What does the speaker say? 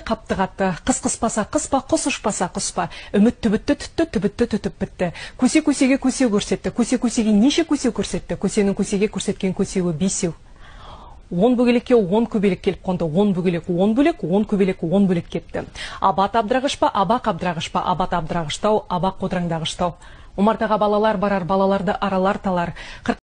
қапты қапты. Қатты қыс қыспаса қыс па құс ұшпаса құс па үміт түбітті түтті түбітті түтіп бітті. Көсе көсеге көсе көрсетті. Көсе көсеге неше көсе көрсетті? Көсенің көсеге көрсеткен көсеуі бесеу. Он бөгелекке он көбелек келіп қонды. Он бөгелек он бөлек он көбелек он бөлек кетті. Абат абдырағыш па абақ абдырағыш па абат абдырағыштау абақ қодыраңдағыштау. Омартаға балалар барар балаларды аралар талар.